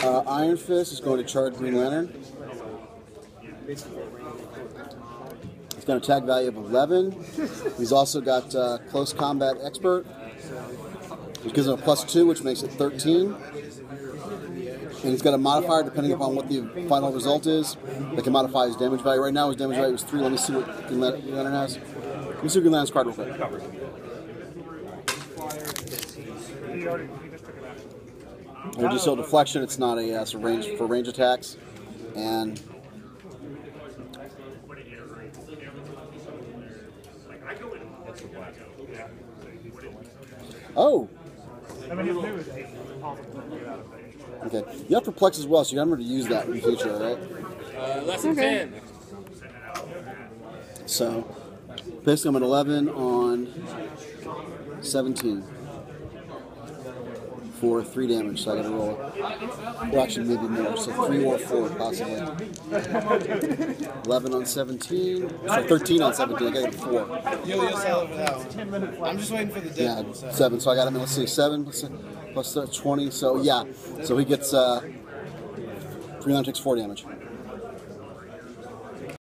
Uh, Iron Fist is going to charge Green Lantern. He's got an attack value of 11. He's also got uh, Close Combat Expert, which gives him a plus 2, which makes it 13. And he's got a modifier depending upon what the final result is that can modify his damage value. Right now, his damage value is 3. Let me see what Green Lantern has. Let me see Green Lantern's card real quick. And just so deflection, it's not a uh, so range for range attacks, and oh, I mean, his new is eight. It's possible to get out of eight. okay. You have perplex as well, so you gotta remember to use that in the future, right? Uh, lesson ten. So basically, I'm at 11 on 17 for three damage. So I got to roll. Well, actually, maybe more. So three or four, possibly. 11 on 17. So 13 on 17. I got to get four. You'll, you'll sell it for that one. I'm just waiting for the Yeah, dead. so. seven. So I got him. Let's see, seven plus, plus uh, 20. So yeah. So he gets. Uh, Green Lantern takes four damage.